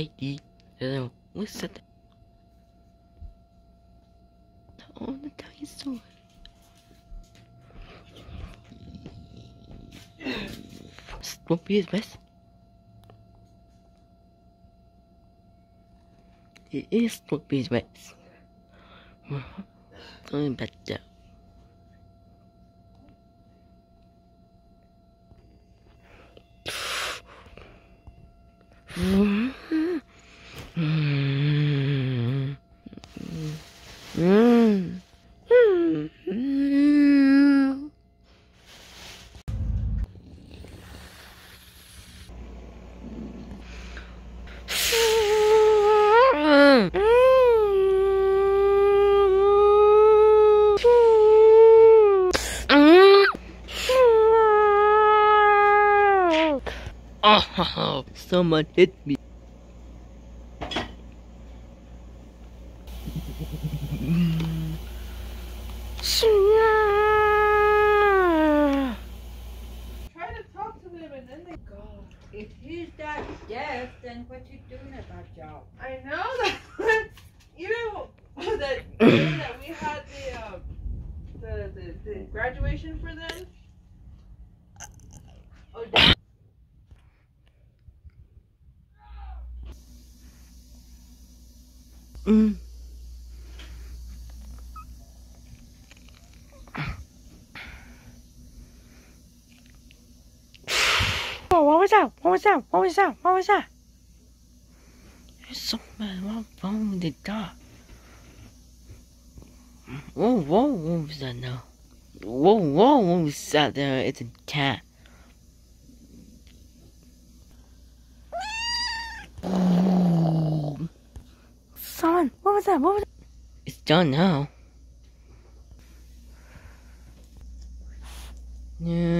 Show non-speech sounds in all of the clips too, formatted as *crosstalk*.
入り、でも、無視されて。お腹痛そう。Won't be his best. It is won't be his best. Going better. Mm-hmm. Someone hit me. Try to talk to them and then they go. If he's that deaf, then what you doing about job? I know that. Even that that we had the um, the, the the graduation for them. Oh, that- Mm. Oh, what was that? What was that? What was that? What was that? There's something wrong with the dog. Whoa, whoa, what was that now? Whoa, whoa, what was that there? It's a cat. Son, what was that? What was that? It's done now. Dun,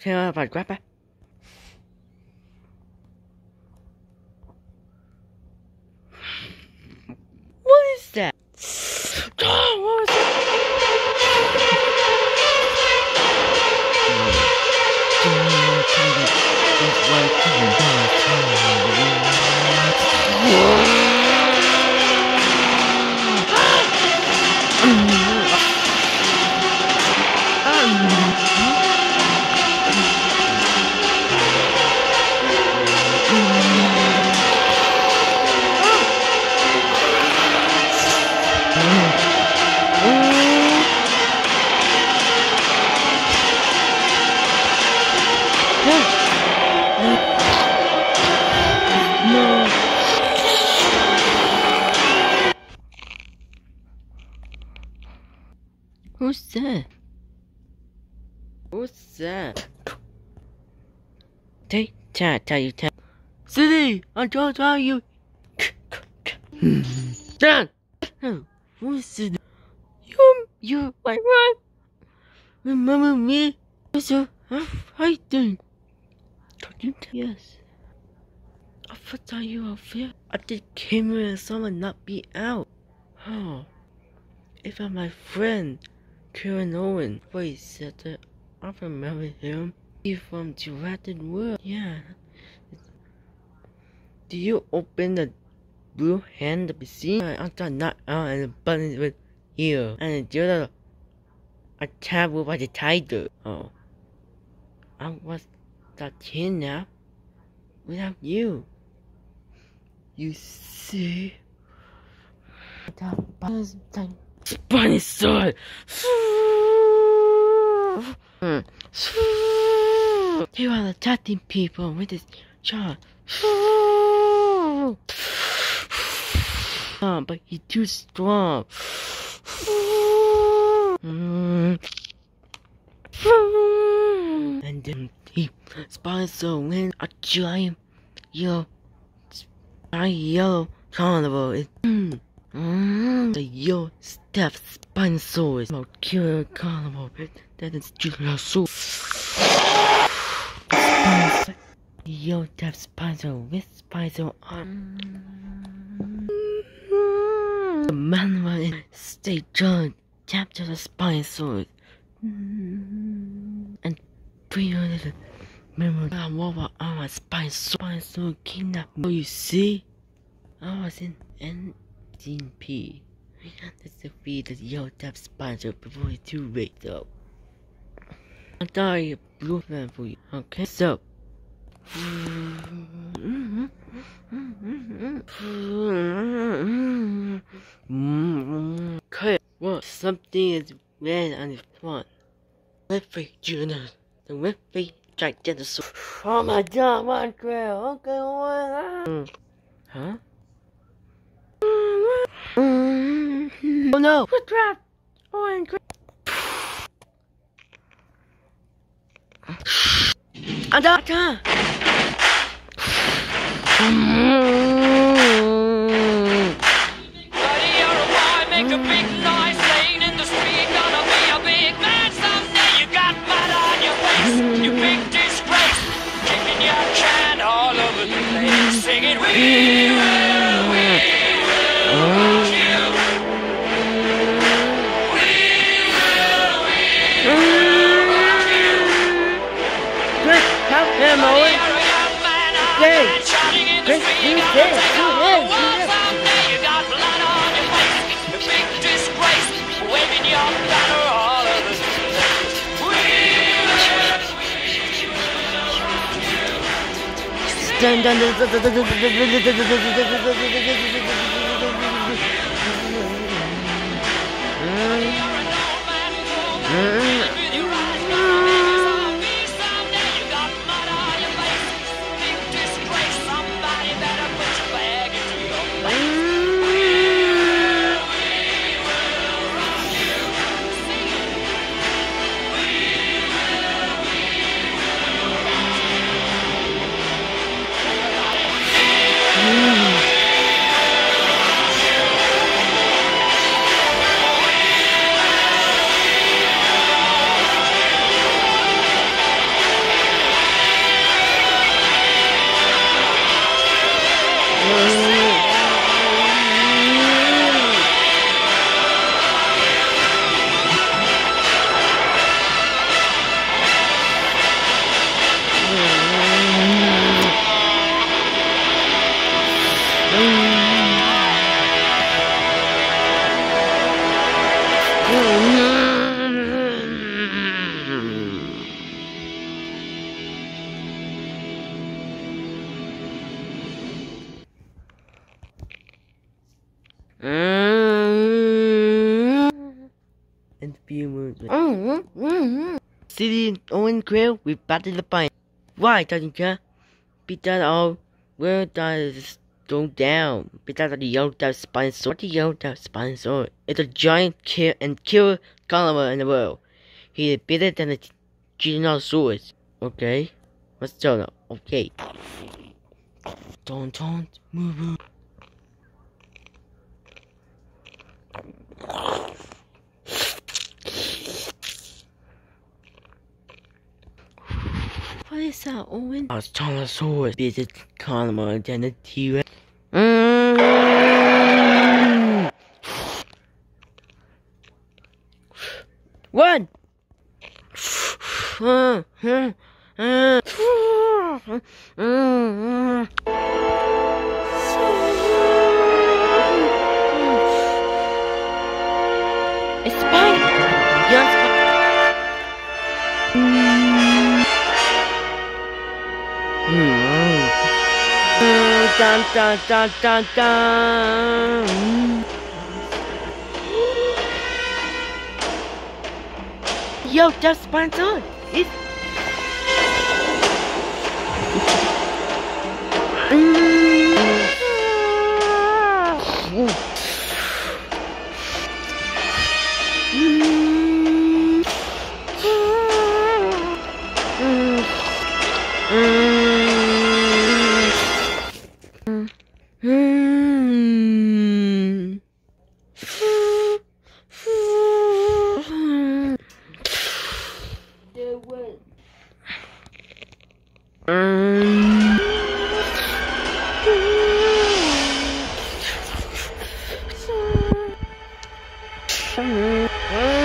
Theo và Grab á. What is that? *gasps* Oh, what was that? Whoa. Who's that? What's that? Take time, tell you time. City, I'm trying to tell you. Dad! What's it? You, you, my what? Remember me? So, I did. Yes. I thought you were there. I did came here and someone not be out. Oh. If I'm my friend, Karen Owen. Wait, said that. I remember him. He from Jurassic World. Yeah. Do you open the blue hand to be seen? Got knocked out and the button was here. And the other a taboo by the tiger. Oh. I was here now. Without you. You see? Buzz bunny sword. He was attacking people with his jaw. Oh, but he's too strong. And then he so when a giant yellow, giant yellow carnival is. Mm, yo, Steph Spinosaurus, Mercurial Carnival, that is Julius Soul. Sponsor, yo, Steph Sponsor, with Sponsor on. The man running, stay John, capture the Spinosaurus. And bring your little memory. I was our Spinosaurus, Spinosaurus kidnapped. Oh, you see? I was in. in 19p. That's the feed that spider before it's too late though. I'm sorry, blue fan for you. Okay, so Cut. Well, something is red on the front. Liffy Junior. The Liffy Gigantosaur. Oh my god, my girl. Okay, what? Hmm. Huh? Oh no! Quick grab! Oh, and grab! Andata! Buddy, you're a boy, make a big noise, playing in the street, gonna be a big man someday. You can all over the place, singing, We waving your banner all over the place. We Dun, dun, dun, dun, dun, dun, dun, dun, dun, dun, with City Owen Grill, we batted the pine. Why, doesn't ya? Because all where does go down. Because of the yellow dove What The yellow spine? So it's a giant kill and killer carnivore in the world. He is bigger than a Genosaurus. Okay? Let's tell now. Okay. Don't, don't move. move. What is that, Owen? I was Thomasaurus, visit Conoma, then the T-Rex. Mm. Run! Dun, dun, dun, dun, dun. Yo, just spawns on. It's... Mm. sonhando.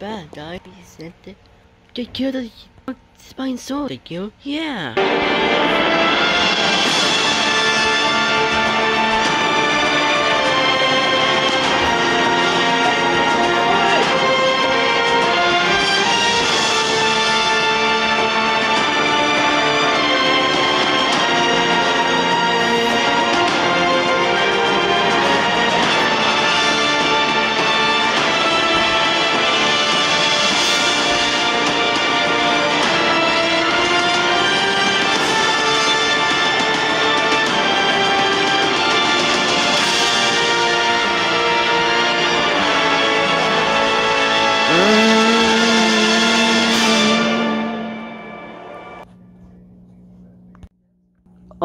bad, I sent it. They killed the spine sword. they killed. Yeah.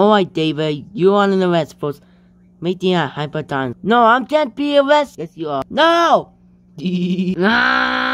Alright, David, you are an arrest force. Make the uh, hypertime. No, I can't be arrested. Yes, you are. No! *laughs* Ah!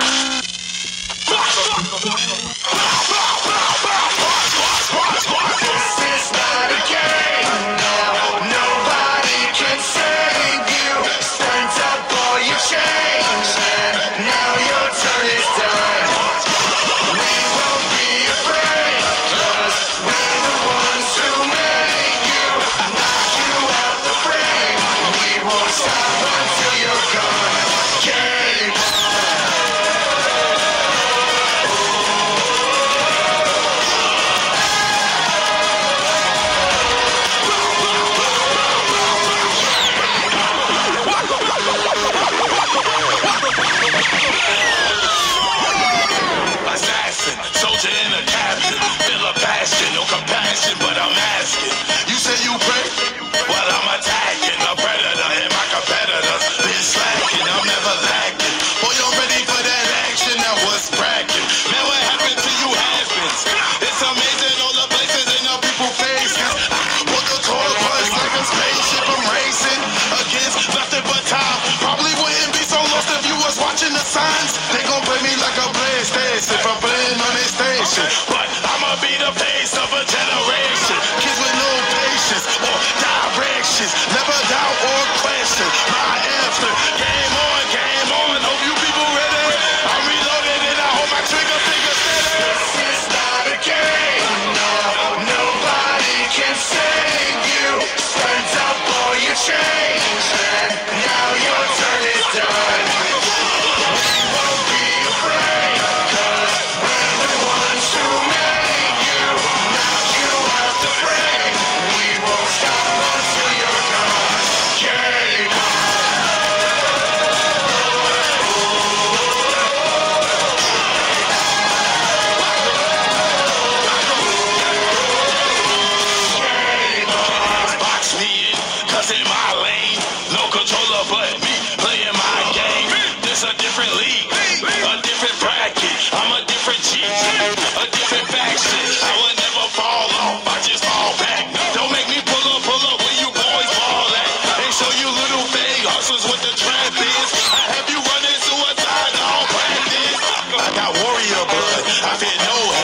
but me playing my game. This a different league, a different bracket. I'm a different G, a different faction. I would never fall off, I just fall back. Don't make me pull up, pull up where you boys fall at. They show you little fake hustlers with the trap is. I have you running suicide, I don't practice. I got warrior blood, I feel no hate.